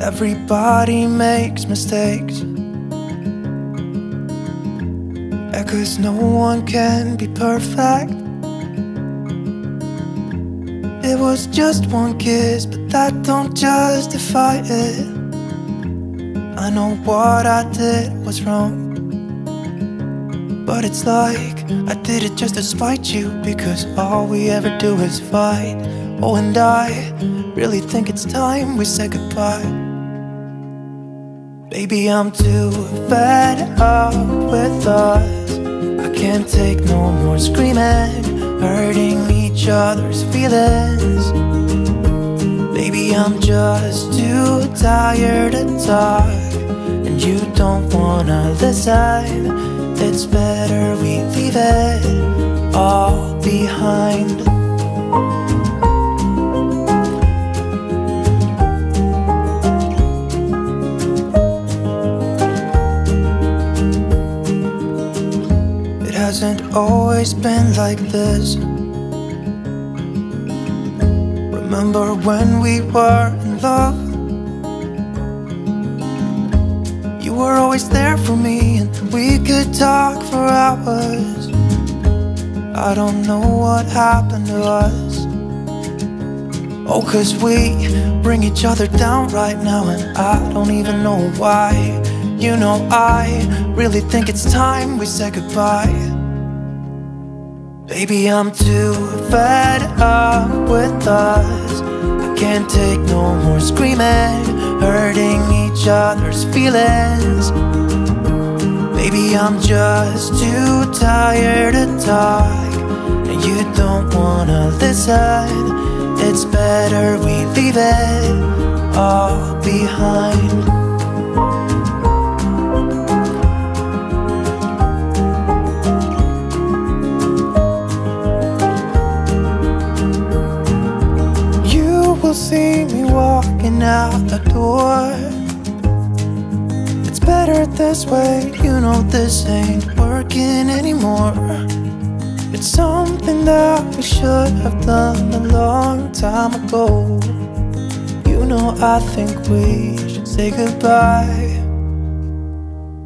Everybody makes mistakes. Yeah, cause no one can be perfect. It was just one kiss, but that don't justify it. I know what I did was wrong. But it's like I did it just to spite you Because all we ever do is fight Oh, and I really think it's time we say goodbye Baby, I'm too fed up with us. I can't take no more screaming Hurting each other's feelings. Baby, I'm just too tired to talk And you don't wanna listen. It's better we leave it all behind hasn't always been like this. Remember when we were in love? You were always there for me and we could talk for hours. I don't know what happened to us. Oh, cause we bring each other down right now and I don't even know why. You know I really think it's time we say goodbye Baby, I'm too fed up with us. I can't take no more screaming, hurting each other's feelings. Maybe I'm just too tired to talk And you don't wanna listen. It's better we leave it all behind out the door. It's better this way You know this ain't working anymore. It's something that we should have done a long time ago. You know I think we should say goodbye.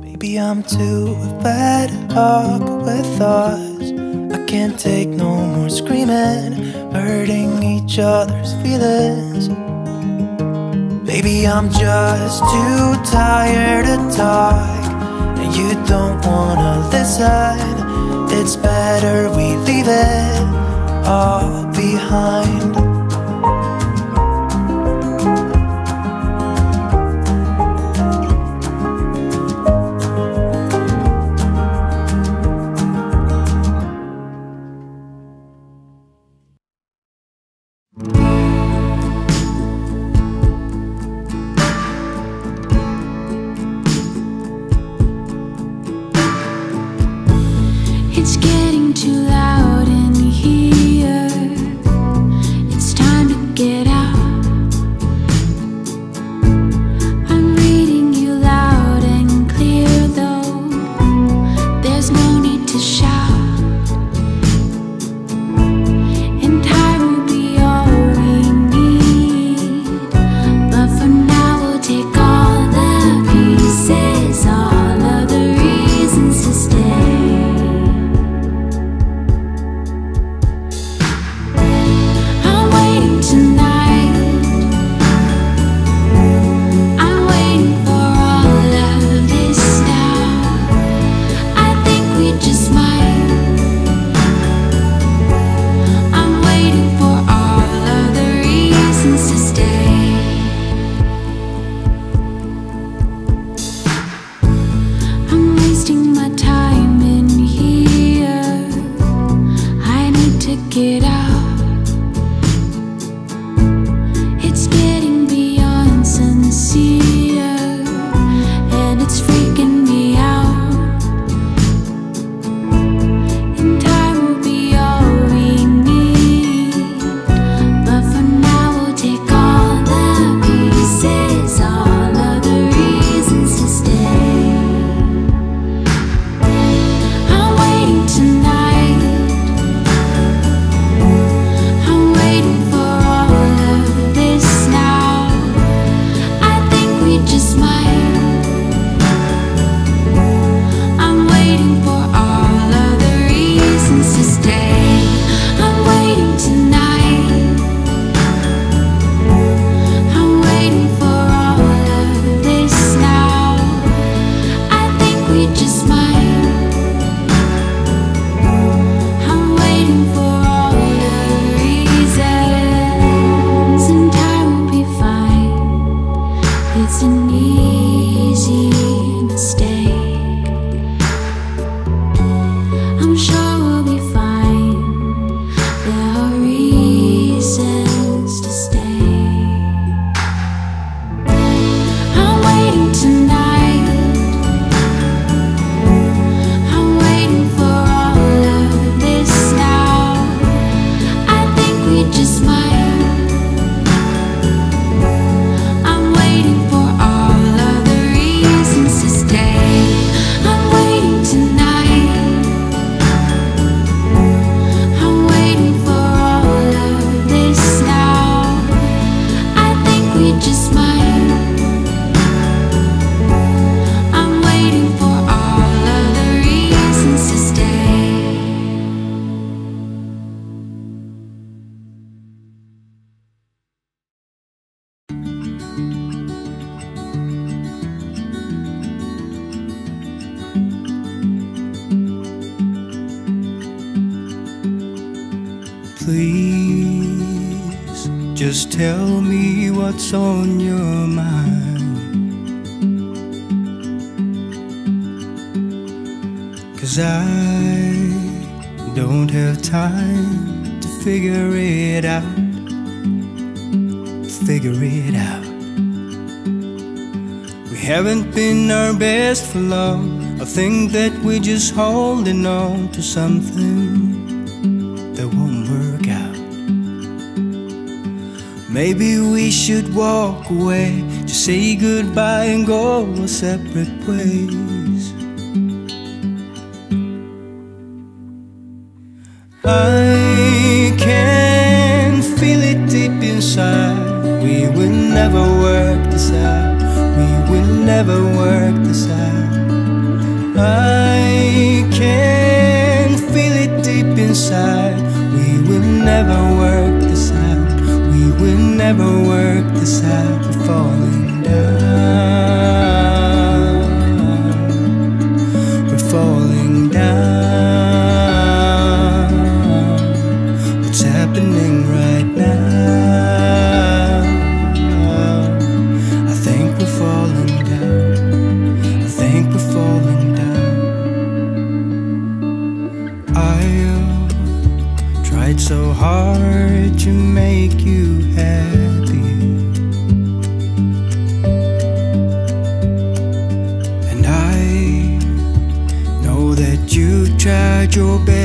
Maybe I'm too fed up with us I can't take no more screaming Hurting each other's feelings Baby, I'm just too tired to talk And you don't wanna listen. It's better we leave it all behind keeping our best for long. I think that we're just holding on to something that won't work out. Maybe we should walk away, just say goodbye and go our separate ways. I can feel it deep inside. We will never work this out. We'll never work this out. I can feel it deep inside. We will never work this out. We will never work this out. We're falling down. to make you happy. And I know that you tried your best.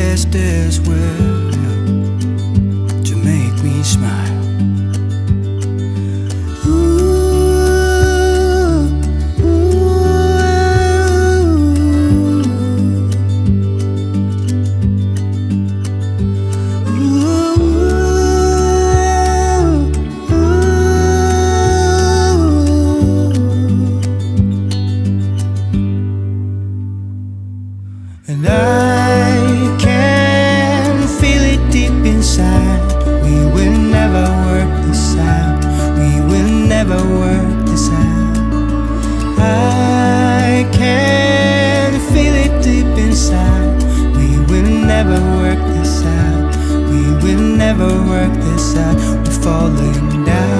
never work this out. We will never work this out. We're falling down.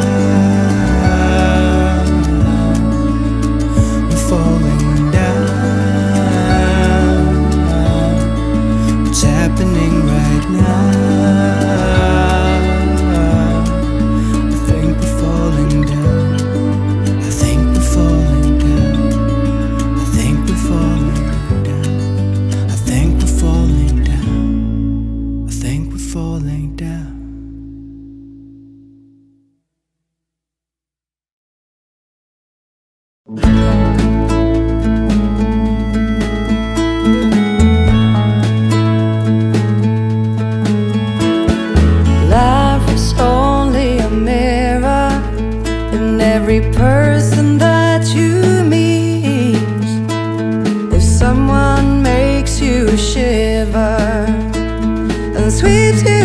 shiver and sweet.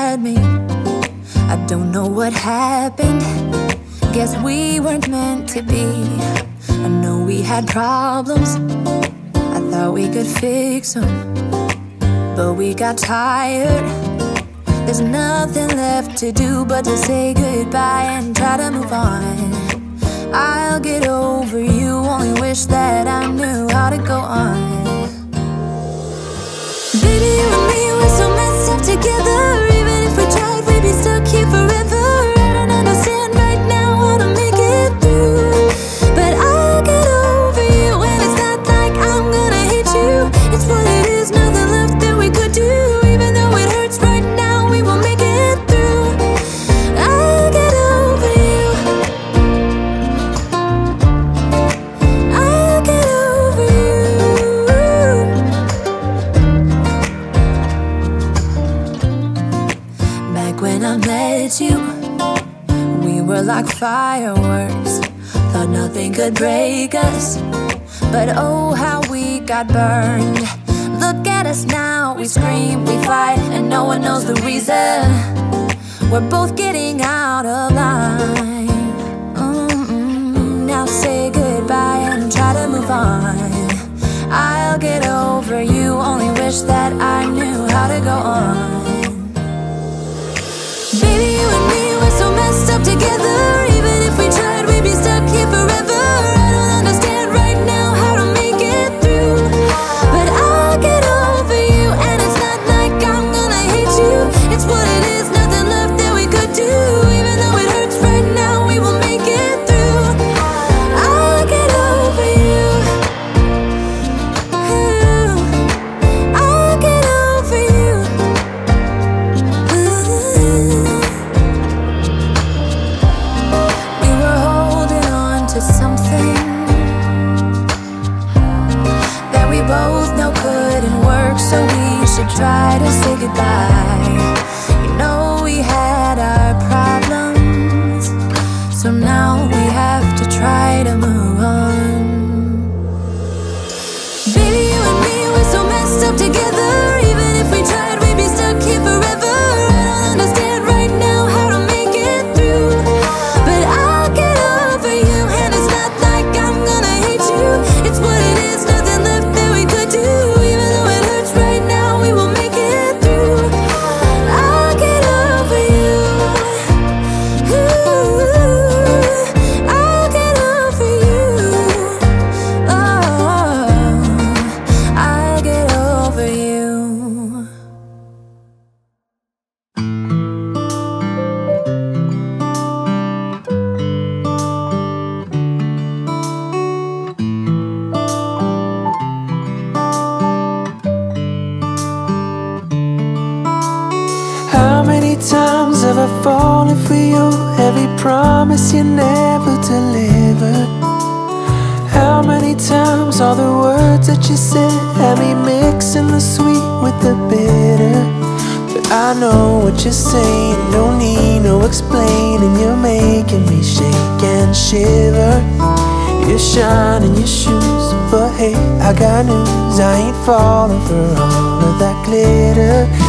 At me? I don't know what happened. Guess we weren't meant to be. I know we had problems. I thought we could fix them. But we got tired. There's nothing left to do but to say goodbye and try to move on. I'll get over you, only wish that I knew how to go on. Baby, you and me, we're so messed up together. Stuck forever. When I met you, we were like fireworks. Thought nothing could break us. But oh, how we got burned. Look at us now, we scream, we fight, and no one knows the reason. We're both getting out of line. Mm-mm. Now say goodbye and try to move on. I'll get over you, only wish that I knew how to go on. Up together. Even if we tried, we'd be promise you never delivered. How many times all the words that you said had me mixing the sweet with the bitter? But I know what you're saying, don't need no explaining. You're making me shake and shiver. You're shining your shoes, but hey, I got news. I ain't falling for all of that glitter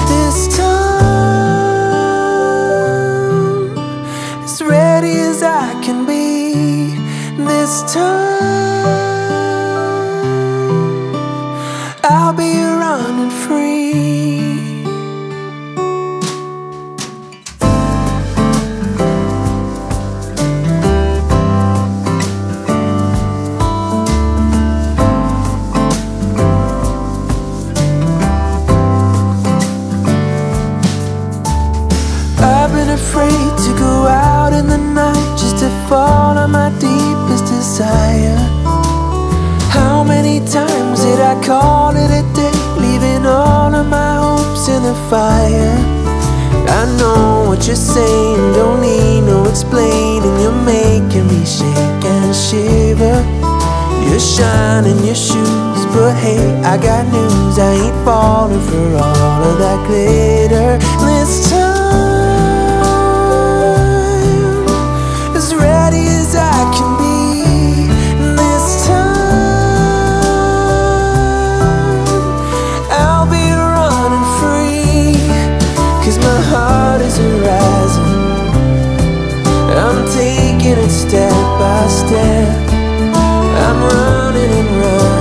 what you're saying, don't need no explaining. You're making me shake and shiver. You're shining your shoes, but hey, I got news. I ain't falling for all of that glitter this it step by step. I'm running and running.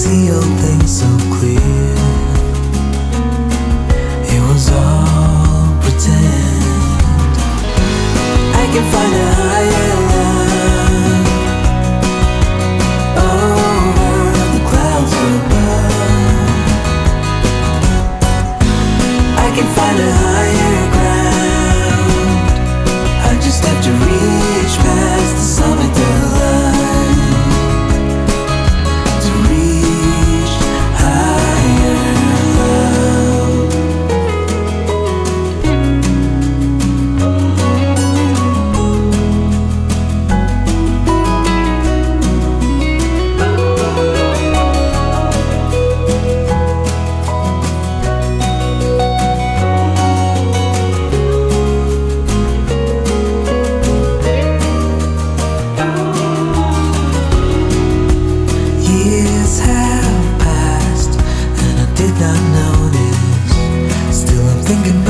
see all things so clear. It was all pretend. I can find a higher land over oh, the clouds above. I can find a thinking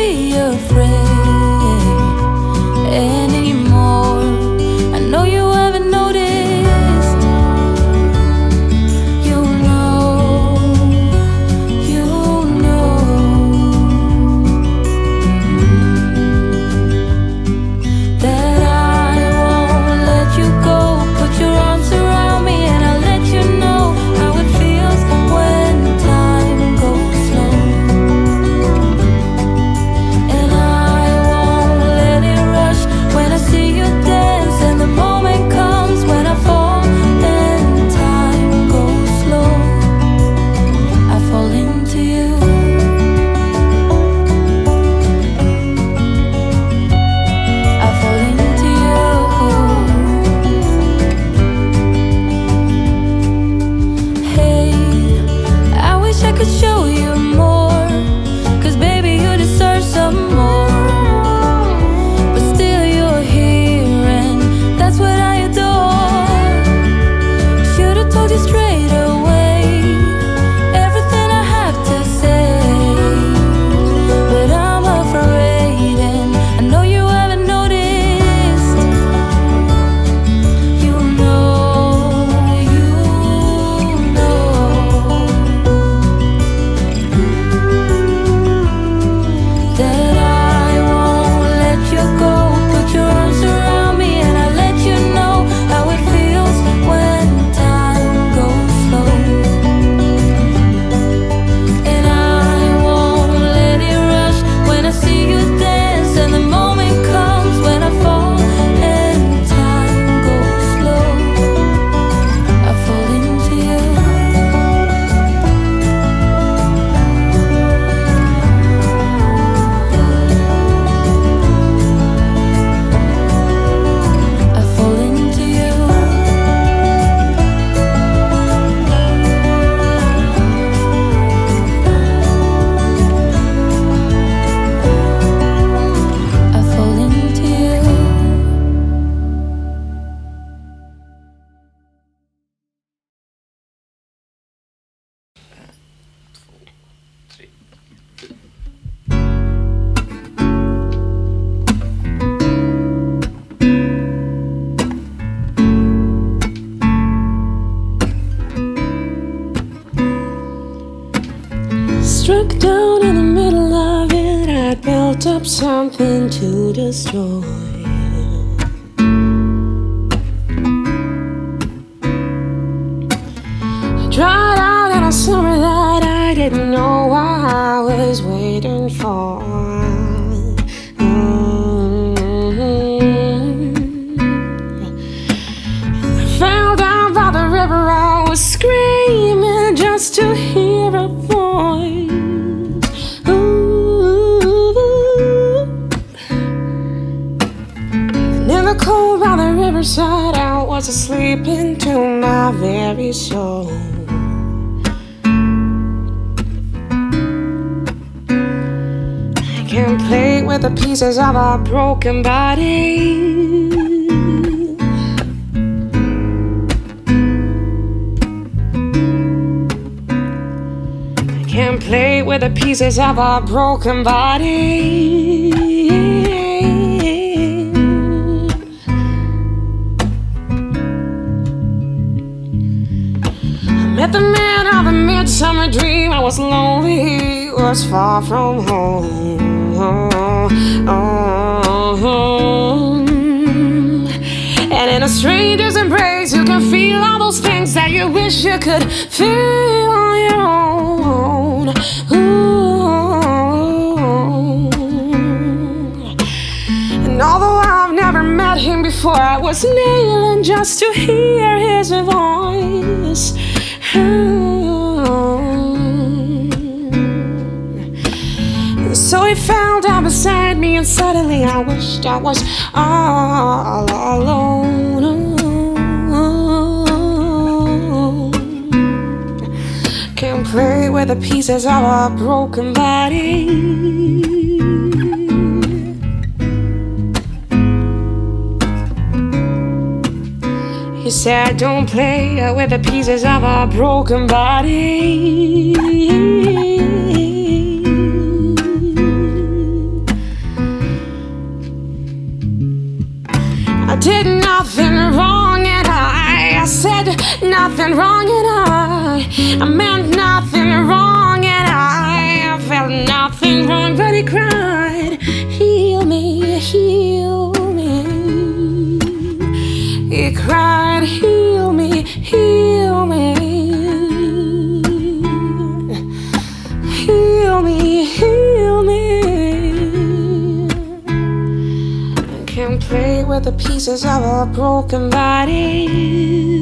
be your friend. up something to destroy. I dried out in a summer that I didn't know I was waiting for. Pieces of a broken body. I can't play with the pieces of a broken body. I met the man of a midsummer dream. I was lonely, was far from home. Oh. And in a stranger's embrace, you can feel all those things that you wish you could feel on your own. Ooh. And although I've never met him before, I was kneeling just to hear his voice. So he beside me, and suddenly I wished I was all alone. Can't play with the pieces of a broken body. He said, Don't play with the pieces of a broken body. Did nothing wrong and I, I said nothing wrong and I, I meant nothing wrong and I, I felt nothing wrong, but he cried, Heal me, heal me. He cried, Heal the pieces of a broken body.